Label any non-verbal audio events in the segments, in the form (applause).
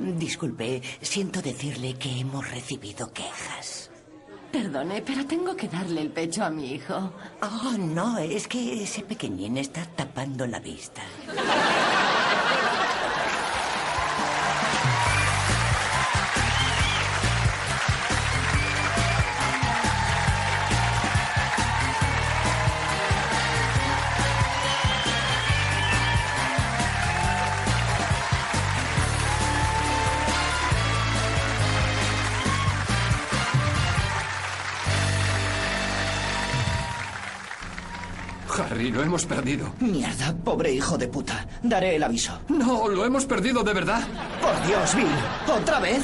Disculpe, siento decirle que hemos recibido quejas. Perdone, pero tengo que darle el pecho a mi hijo. Oh, no, es que ese pequeñín está tapando la vista. Hemos perdido. Mierda, pobre hijo de puta. Daré el aviso. No, lo hemos perdido de verdad. Por Dios, Bill. ¿Otra vez?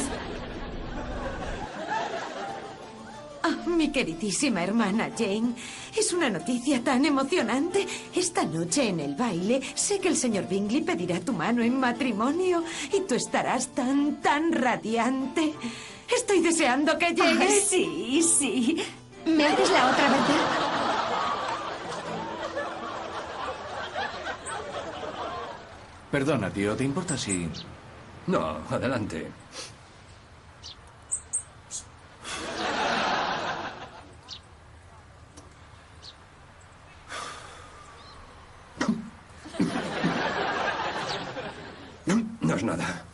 Ah, mi queridísima hermana Jane, es una noticia tan emocionante. Esta noche en el baile sé que el señor Bingley pedirá tu mano en matrimonio y tú estarás tan, tan radiante. Estoy deseando que llegue. Ay, sí, sí. ¿Me haces la otra, verdad? Perdona, tío, ¿te importa si...? No, adelante. No es nada.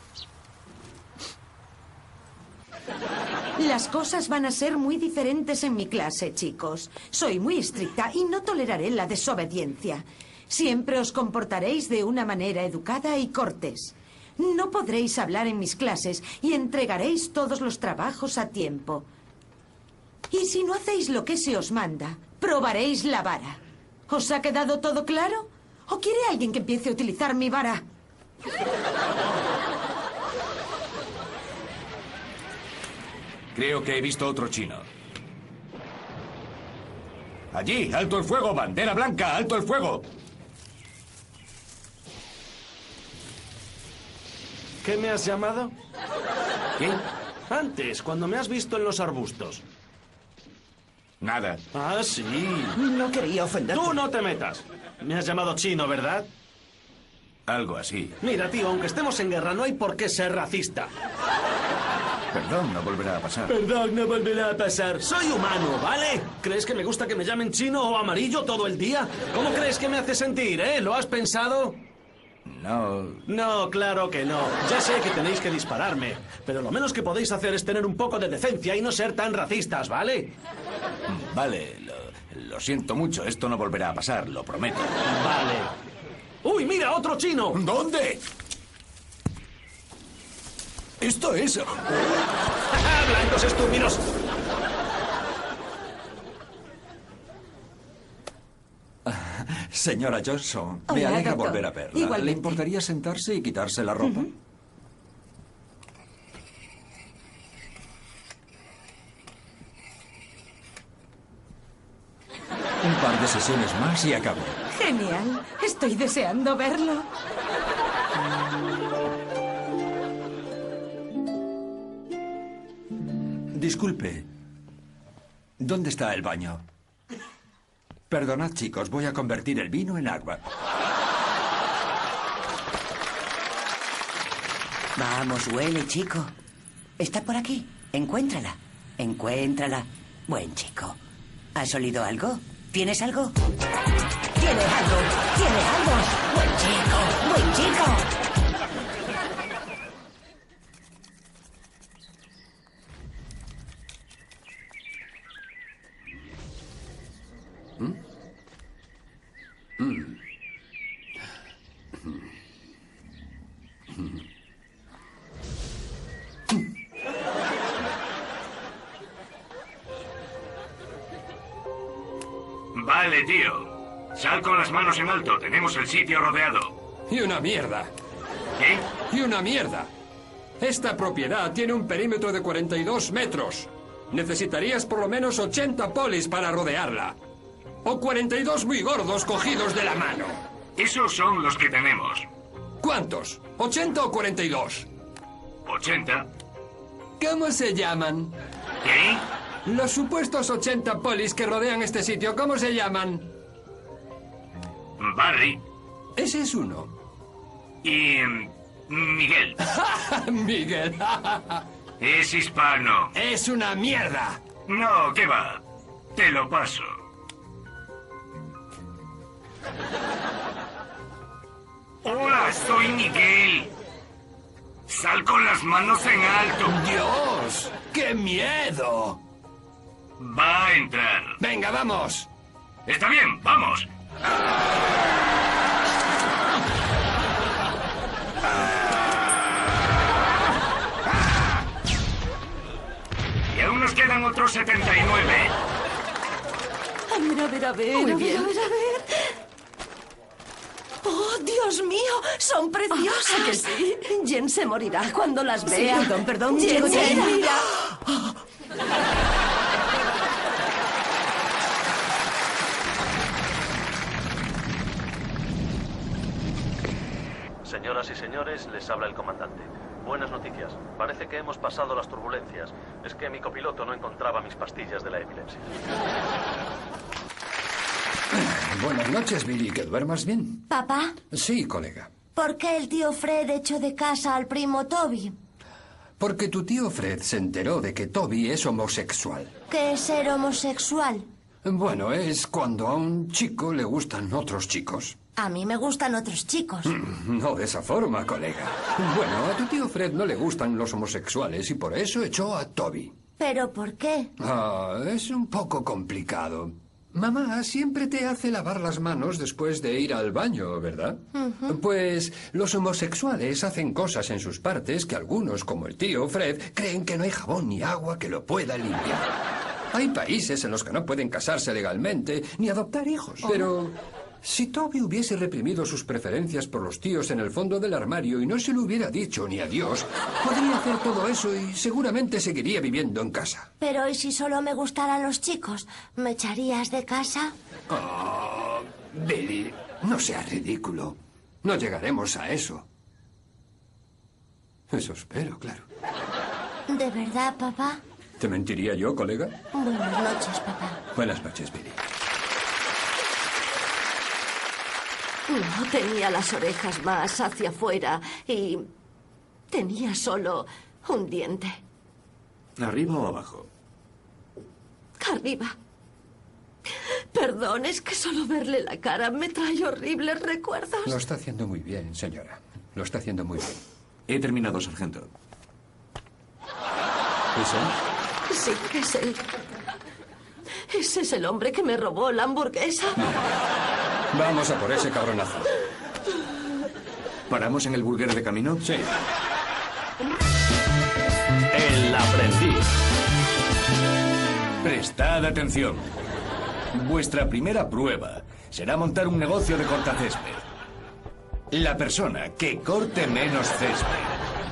Las cosas van a ser muy diferentes en mi clase, chicos. Soy muy estricta y no toleraré la desobediencia. Siempre os comportaréis de una manera educada y cortés. No podréis hablar en mis clases y entregaréis todos los trabajos a tiempo. Y si no hacéis lo que se os manda, probaréis la vara. ¿Os ha quedado todo claro? ¿O quiere alguien que empiece a utilizar mi vara? Creo que he visto otro chino. Allí, alto el fuego, bandera blanca, alto el fuego. ¿Qué me has llamado? ¿Qué? Antes, cuando me has visto en los arbustos. Nada. Ah, sí. No quería ofenderte. Tú no te metas. Me has llamado chino, ¿verdad? Algo así. Mira, tío, aunque estemos en guerra, no hay por qué ser racista. Perdón, no volverá a pasar. Perdón, no volverá a pasar. Soy humano, ¿vale? ¿Crees que me gusta que me llamen chino o amarillo todo el día? ¿Cómo crees que me hace sentir, eh? ¿Lo has pensado? No. No, claro que no. Ya sé que tenéis que dispararme, pero lo menos que podéis hacer es tener un poco de decencia y no ser tan racistas, ¿vale? Vale, lo, lo siento mucho. Esto no volverá a pasar, lo prometo. Vale. ¡Uy, mira, otro chino! ¿Dónde? Esto es... (laughs) ¡Blancos estúpidos! Señora Johnson, me Hola, alegra doctor. volver a verla. Igualmente. ¿Le importaría sentarse y quitarse la ropa? Un par de sesiones más y acabo. Genial. Estoy deseando verlo. Disculpe. ¿Dónde está el baño? Perdonad, chicos, voy a convertir el vino en agua. Vamos, huele, chico. ¿Está por aquí? Encuéntrala. Encuéntrala. Buen chico. ¿Has olido algo? ¿Tienes algo? ¿Tienes algo? ¿Tienes algo? Buen chico. Buen chico. Vale, tío. Sal con las manos en alto. Tenemos el sitio rodeado. Y una mierda. ¿Qué? Y una mierda. Esta propiedad tiene un perímetro de 42 metros. Necesitarías por lo menos 80 polis para rodearla. O 42 muy gordos cogidos de la mano. Esos son los que tenemos. ¿Cuántos? ¿80 o 42? 80. ¿Cómo se llaman? ¿Qué? Los supuestos 80 polis que rodean este sitio, ¿cómo se llaman? Barry. Ese es uno. Y... mm, Miguel. (laughs) Miguel. (laughs) Es hispano. es una mierda. No, ¿qué va? Te lo paso. Hola, soy Miguel. Sal con las manos en alto. Dios, qué miedo. Va a entrar. Venga, vamos. Está bien, vamos. Y aún nos quedan otros 79. A ver, a ver, a ver. Muy a ver, bien. a ver, a ver. ¡Oh, Dios mío! ¡Son preciosas! ¿A que sí? Jen se morirá cuando las Sí, vea. perdón, perdón, Jen ya. morirá. Señoras y señores, les habla el comandante. Buenas noticias. Parece que hemos pasado las turbulencias. Es que mi copiloto no encontraba mis pastillas de la epilepsia. Buenas noches, Billy. Que duermas bien. Papá, Sí, colega. ¿por qué el tío Fred echó de casa al primo Toby? Porque tu tío Fred se enteró de que Toby es homosexual. ¿Qué es ser homosexual? Bueno, es cuando a un chico le gustan otros chicos. A mí me gustan otros chicos. No de esa forma, colega. Bueno, a tu tío Fred no le gustan los homosexuales y por eso echó a Toby. ¿Pero por qué? Ah, es un poco complicado. Mamá siempre te hace lavar las manos después de ir al baño, ¿verdad? Pues los homosexuales hacen cosas en sus partes que algunos, como el tío Fred, creen que no hay jabón ni agua que lo pueda limpiar. Hay países en los que no pueden casarse legalmente ni adoptar hijos. Pero si Toby hubiese reprimido sus preferencias por los tíos en el fondo del armario y no se lo hubiera dicho ni a Dios, podría hacer todo eso y seguramente seguiría viviendo en casa. Pero ¿y si solo me gustaran los chicos? ¿Me echarías de casa? Oh, Billy, no seas ridículo. No llegaremos a eso. Eso espero, claro. ¿De verdad, papá? ¿Te mentiría yo, colega? Buenas noches, papá. Buenas noches, Billy. No tenía las orejas más hacia afuera y tenía solo un diente. ¿Arriba o abajo? Arriba. Perdón, es que solo verle la cara me trae horribles recuerdos. Lo está haciendo muy bien, señora. Lo está haciendo muy bien. He terminado, sargento. ¿Es él? Sí, es él. Ese es el hombre que me robó la hamburguesa. Vamos a por ese cabronazo. ¿Paramos en el burger de camino? Sí. El aprendiz. Prestad atención. Vuestra primera prueba será montar un negocio de cortacésped. La persona que corte menos césped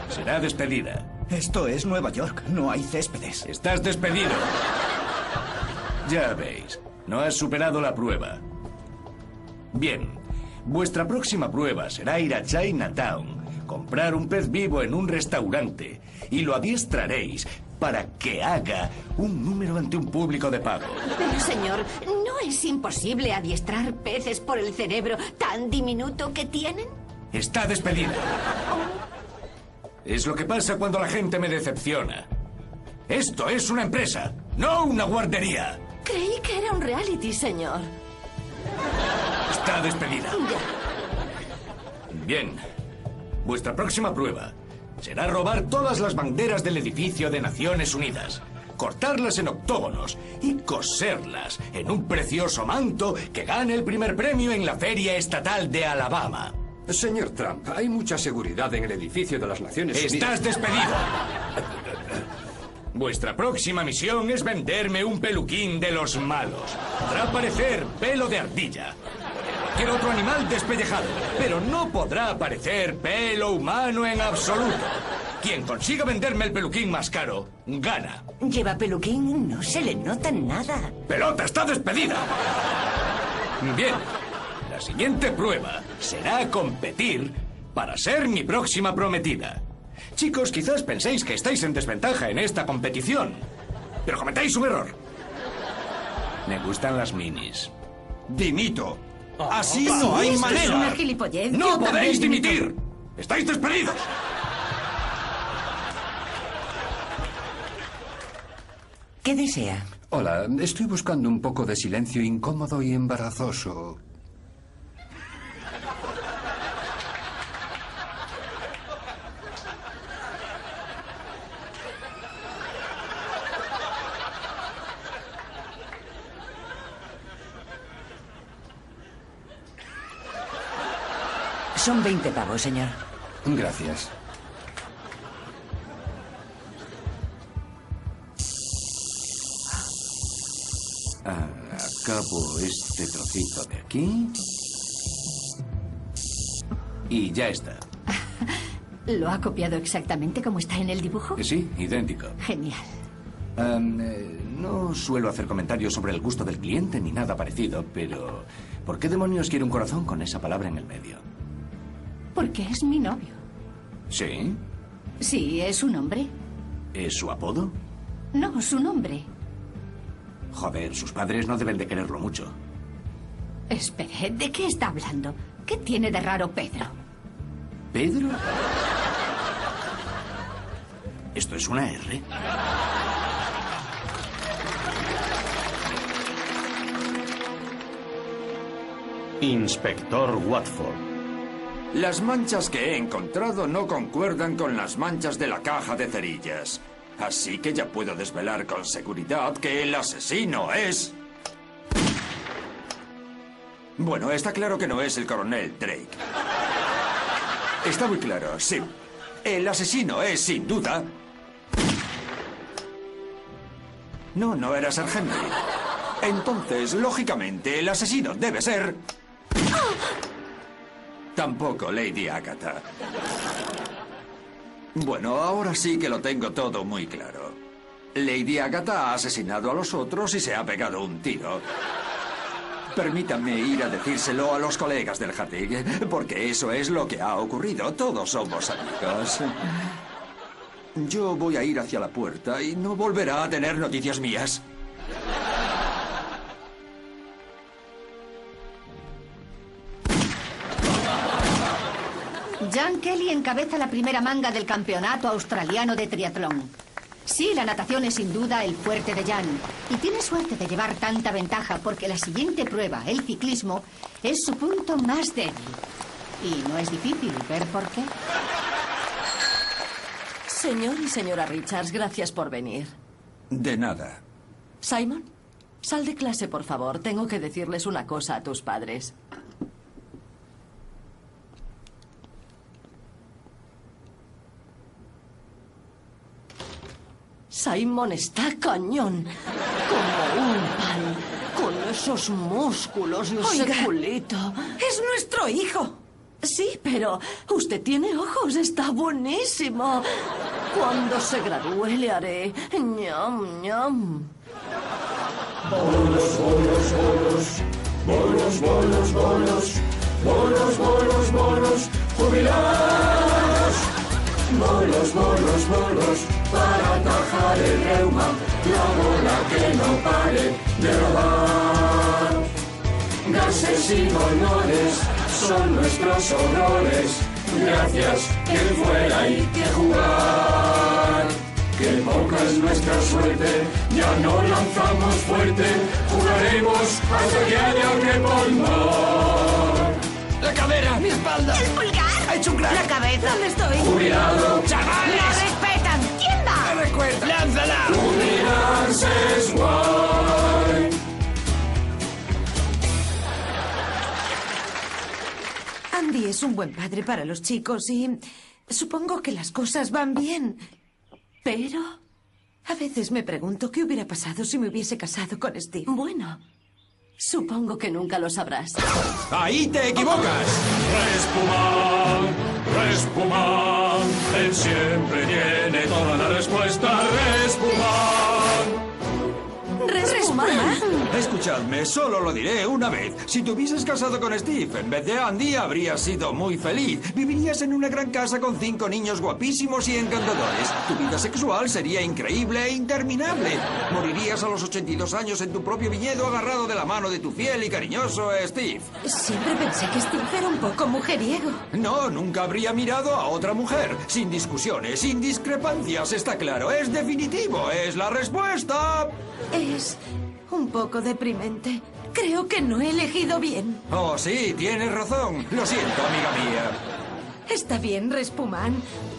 será despedida. Esto es Nueva York, no hay céspedes. Estás despedido. Ya veis, no has superado la prueba. Bien, vuestra próxima prueba será ir a Chinatown, comprar un pez vivo en un restaurante y lo adiestraréis para que haga un número ante un público de pago. Pero, señor, ¿no es imposible adiestrar peces por el cerebro tan diminuto que tienen? Está despedida. Es lo que pasa cuando la gente me decepciona. Esto es una empresa, no una guardería. Creí que era un reality, señor. Está despedida. Bien. Vuestra próxima prueba será robar todas las banderas del edificio de Naciones Unidas, cortarlas en octógonos y coserlas en un precioso manto que gane el primer premio en la Feria Estatal de Alabama. Señor Trump, hay mucha seguridad en el edificio de las Naciones Unidas. Estás despedido. Vuestra próxima misión es venderme un peluquín de los malos. Podrá aparecer pelo de ardilla. Cualquier otro animal despellejado. Pero no podrá aparecer pelo humano en absoluto. Quien consiga venderme el peluquín más caro, gana. Lleva peluquín, no se le nota nada. ¡Pelota está despedida! Bien, la siguiente prueba será competir para ser mi próxima prometida. Chicos, quizás penséis que estáis en desventaja en esta competición, pero cometéis un error. Me gustan las minis. Dimito. Así no hay es manera. una gilipollez. ¡No Yo podéis dimito. dimitir! ¡Estáis despedidos! ¿Qué desea? Hola, estoy buscando un poco de silencio incómodo y embarazoso. Son 20 pavos, señor. Gracias. Acabo este trocito de aquí. Y ya está. (laughs) ¿Lo ha copiado exactamente como está en el dibujo? Sí, idéntico. Genial. Eh, no suelo hacer comentarios sobre el gusto del cliente ni nada parecido, pero ¿por qué demonios quiere un corazón con esa palabra en el medio? Porque es mi novio. ¿Sí? Sí, es un hombre. ¿Es su apodo? No, su nombre. Joder, sus padres no deben de quererlo mucho. Espere, ¿de qué está hablando? ¿Qué tiene de raro Pedro? ¿Pedro? ¿Esto es una R? Inspector Watford. Las manchas que he encontrado no concuerdan con las manchas de la caja de cerillas. Así que ya puedo desvelar con seguridad que el asesino es... Bueno, está claro que no es el coronel Drake. Está muy claro, sí. El asesino es, sin duda... No, no era Sir Henry. Entonces, lógicamente, el asesino debe ser... Tampoco Lady Agatha. Bueno, ahora sí que lo tengo todo muy claro. Lady Agatha ha asesinado a los otros y se ha pegado un tiro. Permítanme ir a decírselo a los colegas del jardín, porque eso es lo que ha ocurrido. Todos somos amigos. Yo voy a ir hacia la puerta y no volverá a tener noticias mías. Kelly encabeza la primera manga del campeonato australiano de triatlón. Sí, la natación es sin duda el fuerte de Jan. Y tiene suerte de llevar tanta ventaja porque la siguiente prueba, el ciclismo, es su punto más débil. Y no es difícil ver por qué. Señor y señora Richards, gracias por venir. De nada. Simon, sal de clase, por favor. Tengo que decirles una cosa a tus padres. Simon está cañón. Como un pan. Con esos músculos y ese Oiga. culito. Es nuestro hijo. Sí, pero usted tiene ojos. Está buenísimo. Cuando se gradúe le haré ñam, ñam. Bolos, bolos, bolos. Bolos, bolos, bolos. Bolos, bolos, bolos. Jubilados. Bolos, bolos, bolos. Para atajar el reuma. La bola que no pare de robar. Gases y dolores son nuestros honores. Gracias, que fuera hay que jugar. Que poca es nuestra suerte, ya no lanzamos fuerte, jugaremos hasta que haya que palmar. La cadera, mi espalda. ¿El? Ha hecho un crack. La cabeza. ¿Dónde estoy? Jubilado. ¡No ¡Chavales! respetan! ¿Quién va? ¿Me recuerda? ¡Lánzala! Jubilarse es guay. Andy es un buen padre para los chicos y supongo que las cosas van bien. Pero... A veces me pregunto qué hubiera pasado si me hubiese casado con Steve. Bueno, supongo que nunca lo sabrás. ¡Ahí te equivocas! Respumán, respumán, él siempre tiene toda la respuesta. Respumán. ¿Respumar? Escuchadme, solo lo diré una vez. Si te hubieses casado con Steve en vez de Andy, habrías sido muy feliz. Vivirías en una gran casa con cinco niños guapísimos y encantadores. Tu vida sexual sería increíble e interminable. Morirías a los 82 años en tu propio viñedo agarrado de la mano de tu fiel y cariñoso Steve. Siempre pensé que Steve era un poco mujeriego. No, nunca habría mirado a otra mujer. Sin discusiones, sin discrepancias, está claro. Es definitivo, es la respuesta. Es un poco deprimente. Creo que no he elegido bien. Oh, sí, tienes razón. Lo siento, amiga mía. Está bien, Respuman.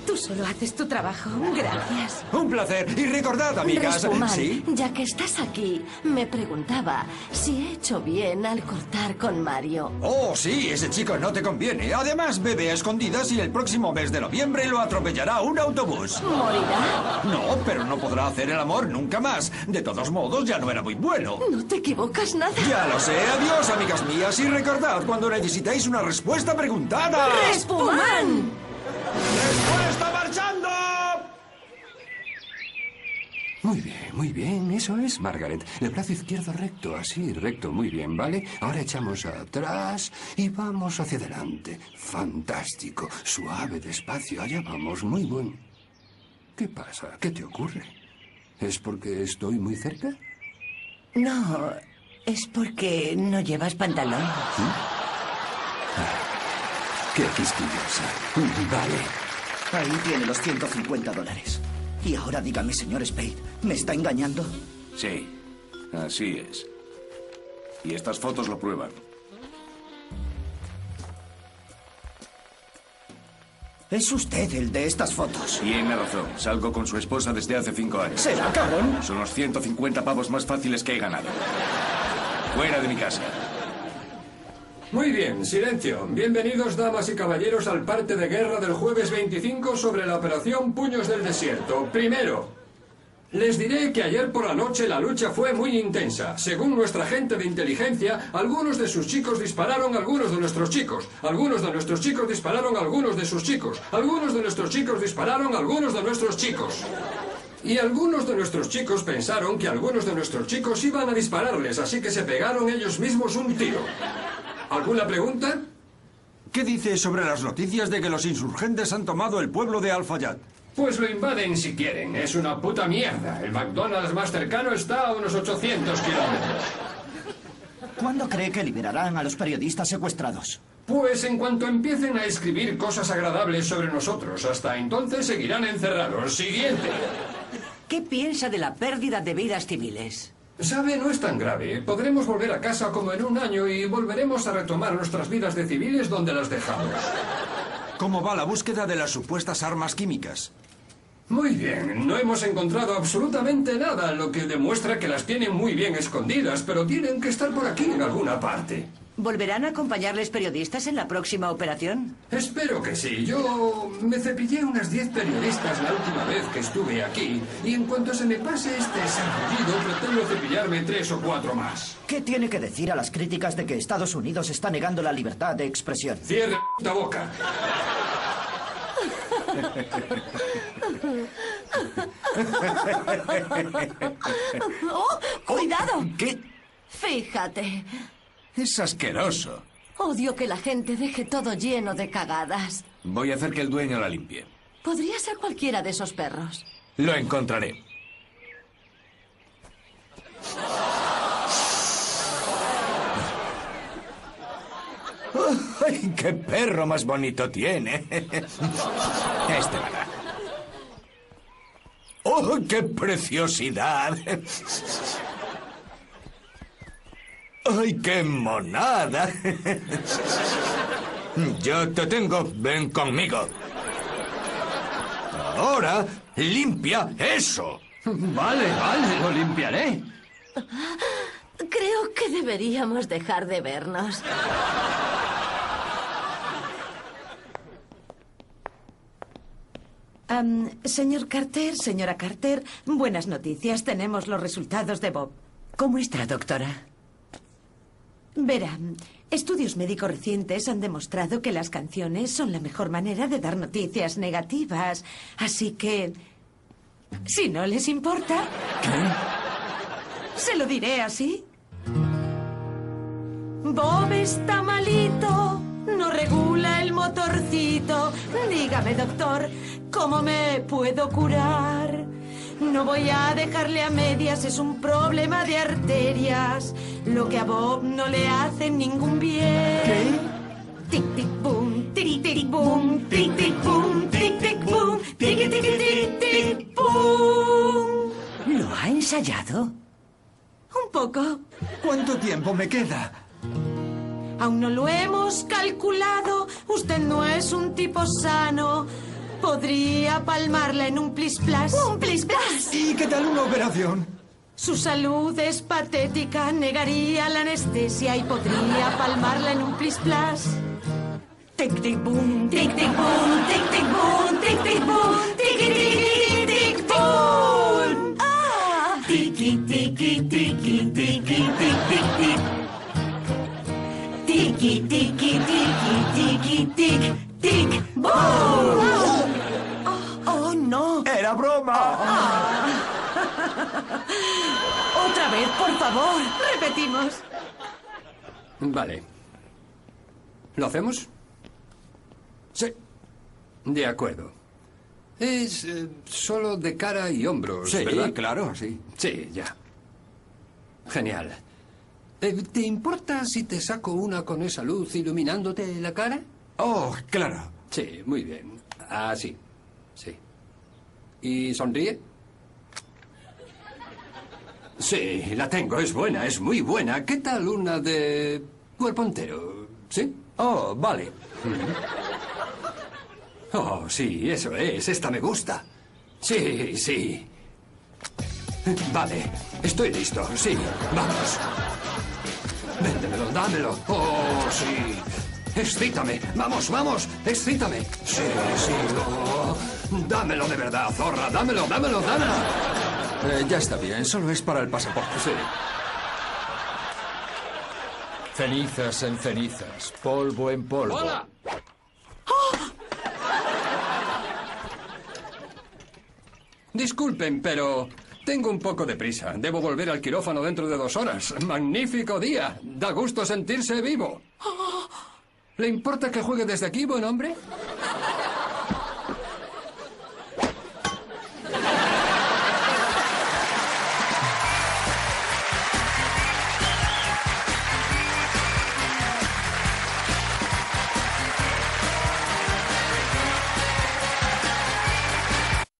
Tú solo haces tu trabajo. Gracias. Un placer. Y recordad, amigas. Respuman, ¿Sí? ya que estás aquí, me preguntaba si he hecho bien al cortar con Mario. Oh, sí, ese chico no te conviene. Además, bebe a escondidas y el próximo mes de noviembre lo atropellará un autobús. ¿Morirá? No, pero no podrá hacer el amor nunca más. De todos modos, ya no era muy bueno. No te equivocas nada. Ya lo sé. Adiós, amigas mías. Y recordad, cuando necesitéis una respuesta, preguntad a... ¡Respuman! ¡Respuesta marchando! Muy bien, muy bien. Eso es, Margaret. El brazo izquierdo recto, así, recto. Muy bien, ¿vale? Ahora echamos atrás y vamos hacia adelante. Fantástico. Suave, despacio. Allá vamos. Muy buen. ¿Qué pasa? ¿Qué te ocurre? ¿Es porque estoy muy cerca? No, es porque no llevas pantalón. Qué quisquillosa. Vale. Ahí tiene los 150 dólares. Y ahora dígame, señor Spade, ¿me está engañando? Sí, así es. Y estas fotos lo prueban. Es usted el de estas fotos. Tiene razón. Salgo con su esposa desde hace cinco años. ¿Será cabrón? Son los 150 pavos más fáciles que he ganado. Fuera de mi casa. Muy bien, silencio. Bienvenidos, damas y caballeros, al parte de guerra del jueves 25 sobre la operación Puños del Desierto. Primero, les diré que ayer por la noche la lucha fue muy intensa. Según nuestra gente de inteligencia, algunos de sus chicos dispararon a algunos de nuestros chicos. Algunos de nuestros chicos dispararon a algunos de sus chicos. Algunos de nuestros chicos dispararon a algunos de nuestros chicos. Y algunos de nuestros chicos pensaron que algunos de nuestros chicos iban a dispararles, así que se pegaron ellos mismos un tiro. ¿Alguna pregunta? ¿Qué dice sobre las noticias de que los insurgentes han tomado el pueblo de Al-Fayad? Pues lo invaden si quieren. Es una puta mierda. El McDonald's más cercano está a unos 800 kilómetros. ¿Cuándo cree que liberarán a los periodistas secuestrados? Pues en cuanto empiecen a escribir cosas agradables sobre nosotros, hasta entonces seguirán encerrados. Siguiente. ¿Qué piensa de la pérdida de vidas civiles? Sabe, no es tan grave. Podremos volver a casa como en un año y volveremos a retomar nuestras vidas de civiles donde las dejamos. ¿Cómo va la búsqueda de las supuestas armas químicas? Muy bien, no hemos encontrado absolutamente nada, lo que demuestra que las tienen muy bien escondidas, pero tienen que estar por aquí en alguna parte. ¿Volverán a acompañarles periodistas en la próxima operación? Espero que sí. Yo me cepillé unas 10 periodistas la última vez que estuve aquí, y en cuanto se me pase este sarpullido, pretendo cepillarme tres o cuatro más. ¿Qué tiene que decir a las críticas de que Estados Unidos está negando la libertad de expresión? Cierre la boca. (laughs) ¡Oh! ¡Cuidado! ¿Qué? Fíjate. Es asqueroso. Odio que la gente deje todo lleno de cagadas. Voy a hacer que el dueño la limpie. Podría ser cualquiera de esos perros. Lo encontraré. ¡Ay, qué perro más bonito tiene! Este verá. ¡Oh, qué preciosidad! ¡Ay, qué monada! (laughs) Yo te tengo, ven conmigo. Ahora, limpia eso. Vale, vale, lo limpiaré. Creo que deberíamos dejar de vernos. Señor Carter, señora Carter, buenas noticias. Tenemos los resultados de Bob. ¿Cómo está, doctora? Verán, estudios médicos recientes han demostrado que las canciones son la mejor manera de dar noticias negativas. Así que, si no les importa, se lo diré así. Bob está malito, no regula el motorcito. Dígame, doctor, ¿cómo me puedo curar? No voy a dejarle a medias, es un problema de arterias. Lo que a Bob no le hace ningún bien. ¿Qué? Tic, tic, boom, tic, tic, boom, tic, tic, boom, tic, tic, boom, tic, tic, tic, tic, boom. ¿Lo ha ensayado? Un poco. ¿Cuánto tiempo me queda? Aún no lo hemos calculado. Usted no es un tipo sano. Podría palmarla en un plis plas. ¡Un plis plas! ¿Y qué tal una operación? Su salud es patética. Negaría la anestesia y podría palmarla en un plis plas. Tic tic boom, tic tic boom, tic tic boom, tic tic boom, tic tic tic boom. Ah. Tiki, tiki, tiki, tiki, tic, tic, tic. Tiki tiki tiki tiki tic tic boom. Otra vez, por favor. Repetimos. Vale. ¿Lo hacemos? Sí. De acuerdo. Es eh, solo de cara y hombros, Sí, ¿verdad? claro, sí. Sí, ya. Genial. Eh, ¿Te importa si te saco una con esa luz iluminándote la cara? Oh, claro. Sí, muy bien. Así. Sí. ¿Y sonríe? Sí, la tengo, es buena, es muy buena. ¿Qué tal una de cuerpo entero? ¿Sí? Oh, vale. (laughs) Oh, sí, eso es. Esta me gusta. Sí, sí. Vale, estoy listo. Sí, vamos. Véndemelo, dámelo. Oh, sí. Excítame. Vamos, vamos. Excítame. Sí, sí. oh. Dámelo de verdad, zorra. Dámelo, dámelo, dámelo. Eh, ya está bien, solo es para el pasaporte. Sí. Cenizas en cenizas, polvo en polvo. ¡Hola! Disculpen, pero tengo un poco de prisa. Debo volver al quirófano dentro de dos horas. Magnífico día. Da gusto sentirse vivo. ¿Le importa que juegue desde aquí, buen hombre?